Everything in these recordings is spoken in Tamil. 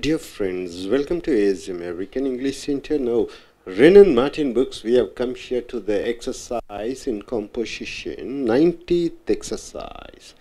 Dear friends, welcome to AS American English Center. Now, Renan Martin books, we have come here to the exercise in composition, 90th exercise.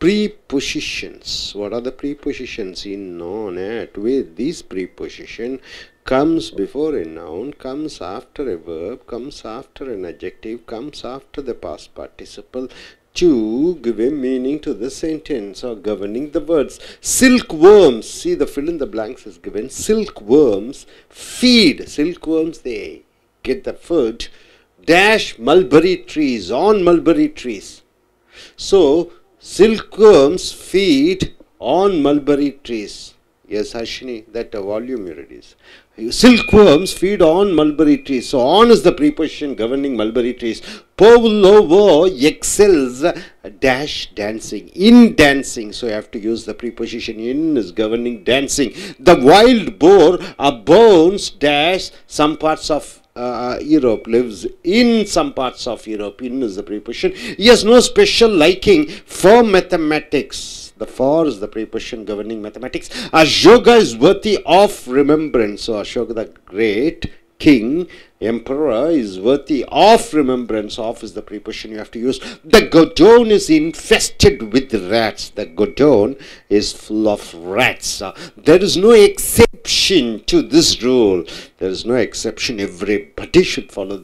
Prepositions. What are the prepositions in non at? With this preposition comes before a noun, comes after a verb, comes after an adjective, comes after the past participle, to give a meaning to the sentence or governing the words. Silkworms, see the fill in the blanks is given. Silkworms feed. Silkworms, they get the food. Dash mulberry trees, on mulberry trees. So, silkworms feed on mulberry trees. Yes, Hashini, that uh, volume is. Silkworms feed on mulberry trees. So on is the preposition governing mulberry trees. Pavlova excels dash dancing. In dancing. So you have to use the preposition in is governing dancing. The wild boar abounds dash some parts of uh, Europe lives in some parts of Europe. In is the preposition. He has no special liking for mathematics. The for is the preposition governing mathematics. Ashoka is worthy of remembrance. So Ashoka the great king, emperor is worthy of remembrance. Of is the preposition you have to use. The Godown is infested with rats. The Godown is full of rats. Uh, there is no exception to this rule. There is no exception. Everybody should follow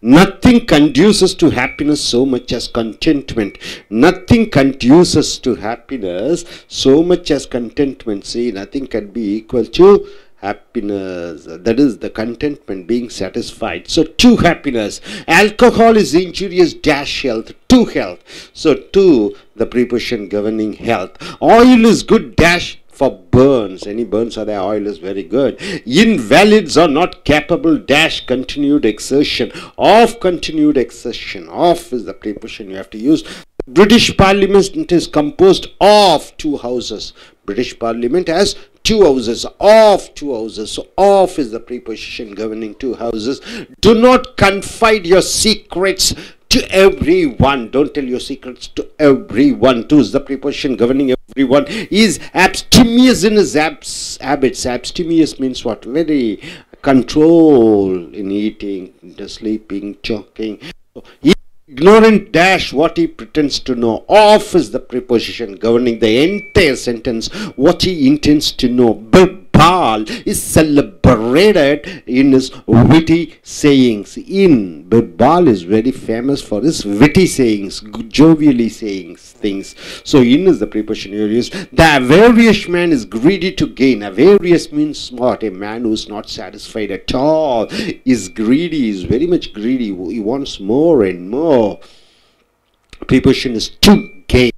Nothing conduces to happiness so much as contentment. Nothing conduces to happiness so much as contentment. See, nothing can be equal to happiness. That is the contentment, being satisfied. So, to happiness. Alcohol is injurious dash health, to health. So, to the preposition governing health. Oil is good dash for burns. Any burns are there, oil is very good. Invalids are not capable, dash continued exertion. Of continued exertion. Of is the preposition you have to use. British Parliament is composed of two houses. British Parliament has two houses. Of two houses. So, of is the preposition governing two houses. Do not confide your secrets to everyone. Don't tell your secrets to everyone. To is the preposition governing everyone. Is abstemious in his abs- habits. Abstemious means what? Very control in eating, sleeping, talking. So, ignorant dash what he pretends to know. Of is the preposition governing the entire sentence. What he intends to know. Is celebrated in his witty sayings. In Birbal is very famous for his witty sayings, jovially sayings things. So in is the preposition use. The avaricious man is greedy to gain. Avaricious means what? A man who is not satisfied at all. Is greedy, is very much greedy. He wants more and more. Preposition is to gain.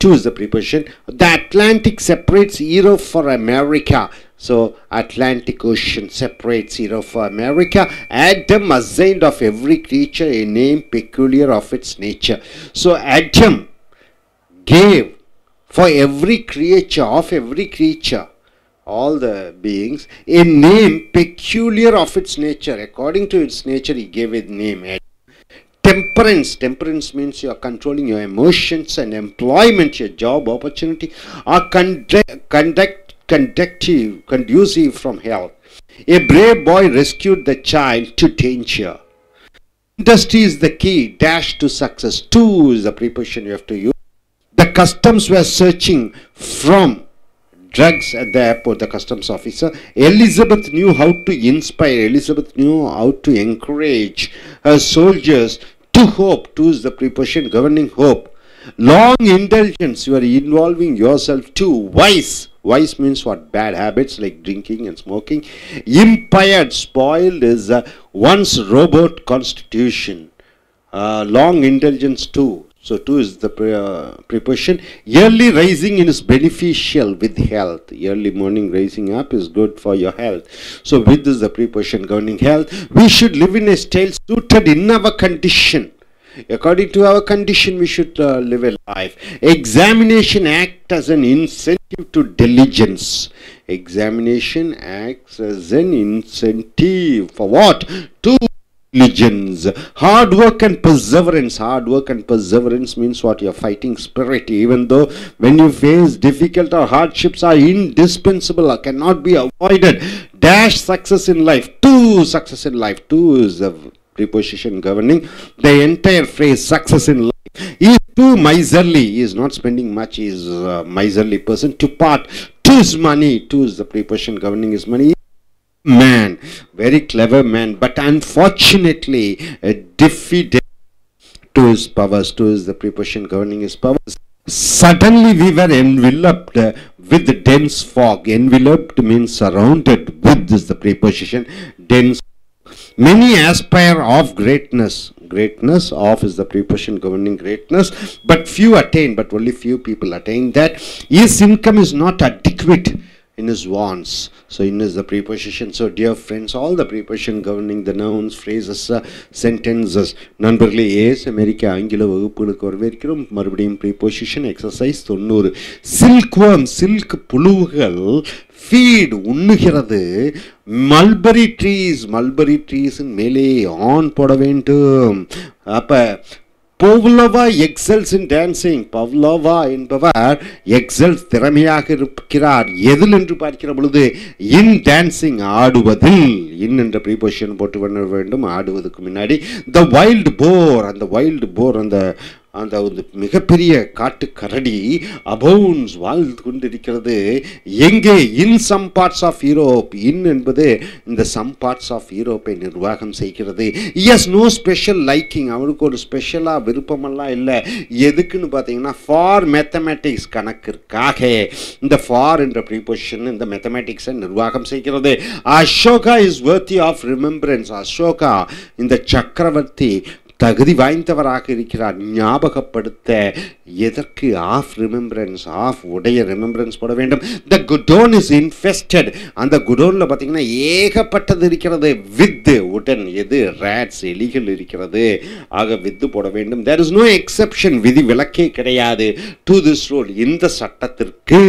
To is the preposition. The Atlantic separates Europe for America. So Atlantic Ocean separates Europe for America. Adam assigned of every creature a name peculiar of its nature. So Adam gave for every creature of every creature all the beings a name peculiar of its nature according to its nature he gave a name temperance temperance means you are controlling your emotions and employment your job opportunity are conduct conductive conducive from health a brave boy rescued the child to danger industry is the key dash to success two is the preposition you have to use the customs were searching from drugs at the airport, the customs officer. Elizabeth knew how to inspire, Elizabeth knew how to encourage her soldiers to hope. To is the preposition governing hope. Long indulgence, you are involving yourself too. Wise, wise means what? Bad habits like drinking and smoking. Impaired, spoiled is uh, one's robot constitution. Uh, long indulgence too. So two is the pre, uh, preposition. Early rising is beneficial with health. Early morning rising up is good for your health. So with this the preposition governing health. We should live in a style suited in our condition. According to our condition, we should uh, live a life. Examination act as an incentive to diligence. Examination acts as an incentive for what? To diligence. Hard work and perseverance. Hard work and perseverance means what? You're fighting spirit. Even though when you face difficult or hardships are indispensable, or cannot be avoided. Dash success in life. Two success in life. Two is the preposition governing the entire phrase success in life. Is too miserly. He is not spending much. He is a miserly person. To part. To his money. To is the preposition governing his money man, very clever man, but unfortunately a defeated to his powers, to his the preposition governing his powers. Suddenly we were enveloped with dense fog. Enveloped means surrounded with is the preposition dense. Many aspire of greatness. Greatness of is the preposition governing greatness, but few attain, but only few people attain that. His income is not adequate in his wants. So in is the preposition. So dear friends, all the preposition governing the nouns, phrases, uh, sentences. நண்பர்களே ஏஸ் அமெரிக்க ஆங்கில வகுப்புகளுக்கு வரவேற்கிறோம் மறுபடியும் ப்ரீபொசிஷன் எக்ஸசைஸ் தொண்ணூறு சில்க் worm சில்க் புழுவுகள் ஃபீட் உண்ணுகிறது மல்பரி ட்ரீஸ் மல்பரி ட்ரீஸின் மேலே ஆன் போட வேண்டும் அப்போ பவ்லவா எக்ஸல்ஸ் இன் டான்சிங். பவ்லவா என்பவர் எக்ஸல்ஸ் திறமையாக இருக்கிறார். எதில் என்று பார்க்கிற பொழுது இன் டான்சிங் ஆடுவதில். இன் என்ற ப்ரீபொசிஷன் போட்டு பண்ண வேண்டும். ஆடுவதற்கு முன்னாடி த வைல்டு போர் அந்த வைல்டு போர் அந்த அந்த ஒரு மிகப்பெரிய காட்டு கரடி அபவுன்ஸ் வாழ்ந்து கொண்டிருக்கிறது. எங்கே? In some parts of Europe in என்பது இந்த சம் பார்ட்ஸ் ஆஃப் யூரோப்பை நிர்வாகம் செய்கிறது. எஸ் நோ ஸ்பெஷல் லைக்கிங் அவனுக்கு ஒரு ஸ்பெஷலாக விருப்பமெல்லாம் இல்லை. எதுக்குன்னு பார்த்தீங்கன்னா ஃபார் மேத்தமேட்டிக்ஸ் கணக்கிற்காக. இந்த ஃபார் என்ற ப்ரீபொசிஷன் இந்த மேத்தமேட்டிக்ஸை நிர்வாகம் செய்கிறது. Ashoka is worthy of remembrance Ashoka இந்த சக்கரவர்த்தி தகுதி வாய்ந்தவராக இருக்கிறார். ஞாபகப்படுத்த எதற்கு ஆஃப் ரிமெம்பரன்ஸ் ஆஃப் உடைய ரிமெம்பரன்ஸ் போட வேண்டும்? த குடோன் இஸ் இன்ஃபெஸ்டட் அந்த குடோனில் பார்த்தீங்கன்னா ஏகப்பட்டது இருக்கிறது. வித்து உடன் எது ரேட்ஸ் எலிகள் இருக்கிறது. ஆக வித்து போட வேண்டும். தேர் இஸ் நோ எக்ஸெப்ஷன் விதி விலக்கே கிடையாது. டு திஸ் ரூல் இந்த சட்டத்திற்கு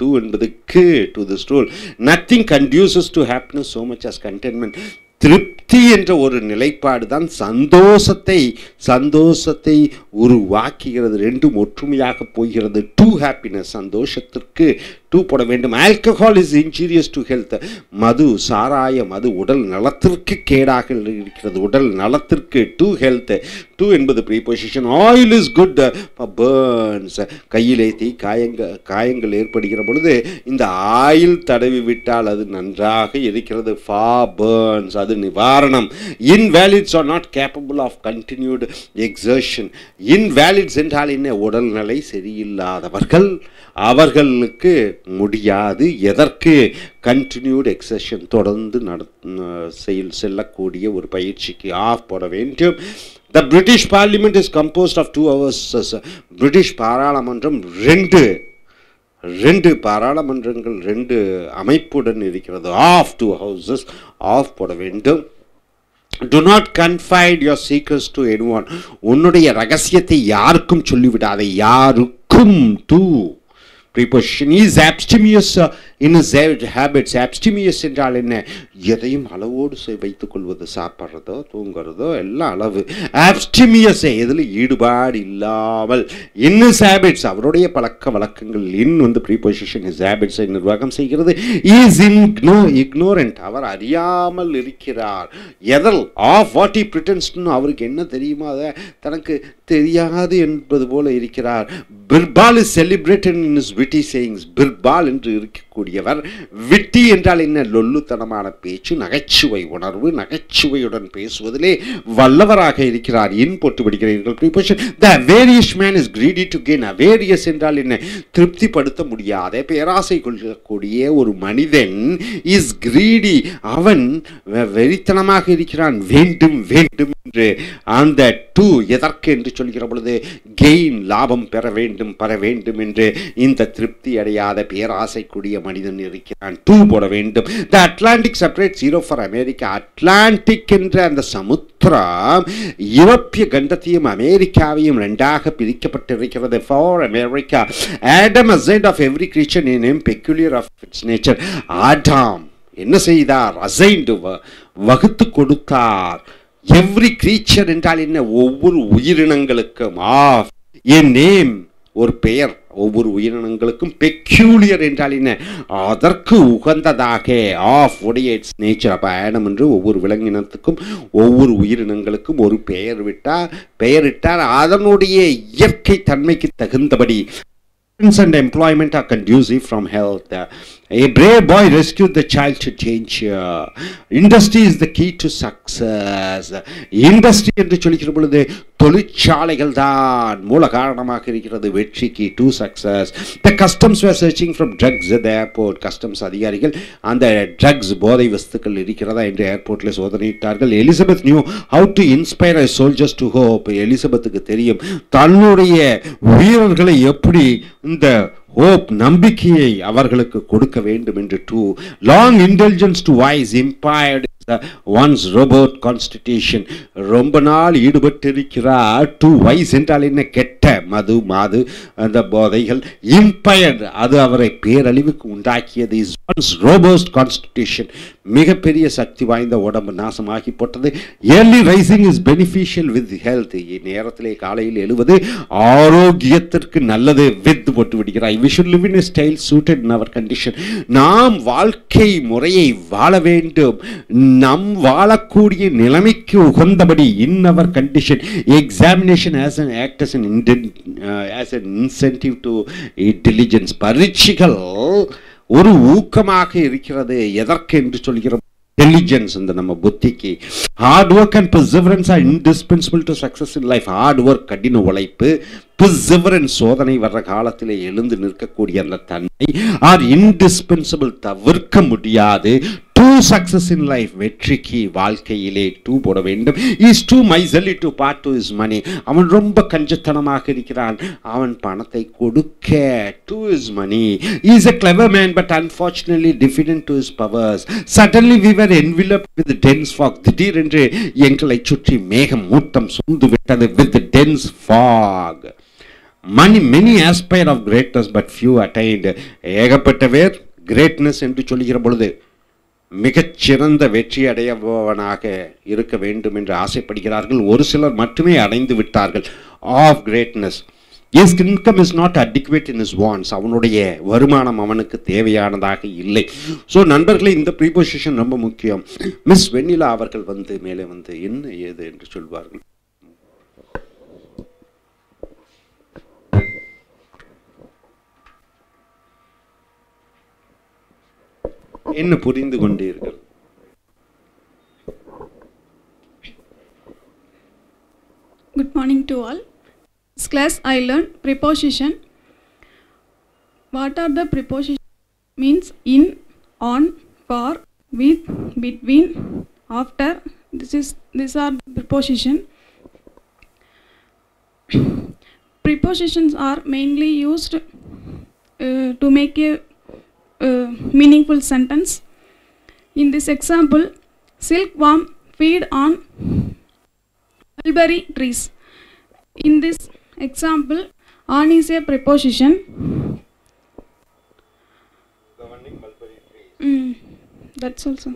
to என்பதுக்கு to this rule nothing conduces to happiness so much as contentment திருப்தி என்ற ஒரு நிலைப்பாடு தான் சந்தோஷத்தை சந்தோஷத்தை உருவாக்குகிறது. ரெண்டும் ஒற்றுமையாக போகிறது. டூ ஹாப்பினஸ் சந்தோஷத்திற்கு டூ போட வேண்டும். Alcohol is injurious to health மது சாராயம் அது உடல் நலத்திற்கு கேடாக இருக்கிறது. உடல் நலத்திற்கு டு ஹெல்த் டூ என்பது preposition oil is good burns கையிலே தீ காயங்க காயங்கள் ஏற்படுகிற பொழுது இந்த ஆயில் தடவி விட்டால் அது நன்றாக இருக்கிறது. ஃபா பேர்ன்ஸ் அது நிவாரணம். Invalids are not capable of continued exertion invalids என்றால் என்ன? உடல்நிலை சரியில்லாதவர்கள். அவர்களுக்கு முடியாது. எதற்கு? கண்டினியூட் எக்ஸஷன் தொடர்ந்து நட செயல் செல்லக்கூடிய ஒரு பயிற்சிக்கு ஆஃப் போட வேண்டும். The British parliament is composed of two houses British பாராளுமன்றம் ரெண்டு ரெண்டு பாராளுமன்றங்கள் ரெண்டு அமைப்புடன் இருக்கிறது. ஆஃப் டூ ஹவுசஸ் ஆஃப் போட வேண்டும். Do not confide your secrets to any one உன்னுடைய ரகசியத்தை யாருக்கும் சொல்லிவிடாத. யாருக்கும் to preposition is abstemious in his habits abstemious என்றால் என்ன? எதையும் அளவோடு செய் வைத்துக் கொள்வது சாப்பிட்றதோ தூங்குறதோ எல்லாம் அளவு. ஆப்ஸ்டிமியஸ் எதில் ஈடுபாடு இல்லாமல் இன் இஸ் ஹேபிட்ஸ் அவருடைய பழக்க வழக்கங்கள் இன் வந்து ப்ரீபொசிஷன் இஸ் ஹேபிட்ஸை நிர்வாகம் செய்கிறது. இஸ் இன்க்னோ இக்னோரண்ட் அவர் அறியாமல் இருக்கிறார். எதல் ஆஃப் வாட் இ பிரிட்டன்ஸ்னு அவருக்கு என்ன தெரியுமா அதை தனக்கு தெரியாது என்பது போல இருக்கிறார். Birbal is celebrated in is witty sayings Birbal என்று கூடியவர் விட்டி என்றால் என்ன? லொல்லுத்தனமான பேச்சு நகைச்சுவை உணர்வு நகைச்சுவையுடன் பேசுவதிலே வல்லவராக இருக்கிறார். இன் போட்டு விடுகிறீர்கள் the avaricious man is greedy to gain avaricious என்றால் என்ன? திருப்திப்படுத்த முடியாத பேராசை கொள்ளக்கூடிய ஒரு மனிதன் இஸ் கிரீடி அவன் வெறித்தனமாக இருக்கிறான். வேண்டும் வேண்டும் என்று அந்த டூ எதற்கு என்று சொல்கிற பொழுது கெயின் லாபம் பெற வேண்டும் பெற வேண்டும் என்று இந்த திருப்தி அடையாத பேராசைக்குரிய மனிதன் இருக்கிறான். டூ போட வேண்டும். The Atlantic separate zero for America Atlantic என்ற அந்த சமுத்திரம் யூரோப்பிய கண்டத்தையும் அமெரிக்காவையும் ரெண்டாக பிரிக்கப்பட்டிருக்கிறது. For America Adam assigned of every creature name peculiar of its nature Adam என்ன செய்தார்? அசைண்டு வகுத்து கொடுத்தார். எவ்ரி கிரீச்சர் என்றால் என்ன? ஒவ்வொரு உயிரினங்களுக்கும். ஆஃப் என் நேம் ஒரு பெயர். ஒவ்வொரு உயிரினங்களுக்கும் பெக்யூலியர் என்றால் என்ன? அதற்கு உகந்ததாக ஆஃப் உடைய இட்ஸ் நேச்சர் அப்போ ஆடம் என்று ஒவ்வொரு விலங்கினத்துக்கும் ஒவ்வொரு உயிரினங்களுக்கும் ஒரு பெயர் விட்டால் பெயரிட்டால் அதனுடைய இயற்கை தன்மைக்கு தகுந்தபடி and employment are conducive from health. Uh, a brave boy rescued the child to danger. Uh, industry is the key to success. Industry என்று சொல்லிக்கிற பொழுது தொழிற்சாலைகள் தான் மூல காரணமாக இருக்கிறது வெற்றிக்கு to success the customs were searching from drugs the airport customs அதிகாரிகள் அந்த ட்ரக்ஸ் போதை வஸ்துக்கள் இருக்கிறதா என்று ஏர்போர்ட்டில் சோதனையிட்டார்கள் Elizabeth knew how to inspire soldiers to hope எலிசபெத்துக்கு தெரியும் தன்னுடைய வீரர்களை எப்படி இந்த ஹோப் நம்பிக்கையை அவர்களுக்கு கொடுக்க வேண்டும் என்று too long indulgence to vice impaired once robust constitution ரொம்ப நாள் ஈடுபட்டிருக்கிறார் டூ வைஸ் என்றால் என்ன? கெட்ட மது மாது அந்த போதைகள் இம்பயர்டு அது அவரை பேரழிவுக்கு உண்டாக்கியது. இஸ் ஒன்ஸ் ரோபோஸ்ட் கான்ஸ்டிடியூஷன் மிகப்பெரிய சக்தி வாய்ந்த உடம்பு நாசமாகி போட்டது. Early rising is beneficial with health நேரத்திலே காலையில் எழுவது ஆரோக்கியத்திற்கு நல்லது. வித் போட்டு விடுகிறார் we should live in style suited in our condition நாம் வாழ்க்கை முறையை வாழ வேண்டும். நம் வாழக்கூடிய நிலைமைக்கு உகந்தபடி in our condition examination as an act as as an as an incentive to intelligence பரீட்சைகள் ஒரு ஊக்கமாக இருக்கிறது எதற்கு என்று சொல்கிறோம்? இன்டெலிஜென்ஸ் இந்த நம்ம புத்திக்கு. Hard work and perseverance are indispensable to success in life hard work கடின உழைப்பு perseverance சோதனை வர்ற காலத்தில் எழுந்து நிற்கக்கூடிய அந்த தன்மை ஆர் இன்டிஸ்பென்சபிள் தவிர்க்க முடியாது. டூ சக்சஸ் இன் லைஃப் வெற்றிக்கு வாழ்க்கையிலே டூ போட வேண்டும். Is too miserly to part to his money அவன் ரொம்ப கஞ்சத்தனமாக இருக்கிறான். அவன் பணத்தை கொடுக்க to his money is a clever man but unfortunately diffident to his powers suddenly we were enveloped with dense fog திடீரென்று எங்களை சுற்றி மேகம் மூட்டம் சூழ்ந்து விட்டது with dense fog many many aspire of greatness but few attained ஏகப்பட்ட பேர் கிரேட்னஸ் என்று சொல்லுகிற பொழுது மிகச்சிறந்த வெற்றி அடையவனாக இருக்க வேண்டும் என்று ஆசைப்படுகிறார்கள். ஒரு சிலர் மட்டுமே அடைந்து விட்டார்கள். Of greatness is income is not adequate in his wants அவனுடைய வருமானம் அவனுக்கு தேவையானதாக இல்லை. ஸோ நண்பர்களே இந்த ப்ரீபொசிஷன் ரொம்ப முக்கியம். மிஸ் வெண்ணிலா அவர்கள் வந்து மேலே வந்து என்ன ஏது? என்று சொல்வார்கள். என்ன புரிந்து கொண்டீர்கள் Good morning to all. This class I learned preposition. What are the preposition? Means in, on, for, with, between, after. This is these are the preposition. Prepositions are mainly used uh, to make a uh, meaningful sentence. In this example, silkworm feed on mulberry trees. In this example, on is a preposition. Mm, that's also.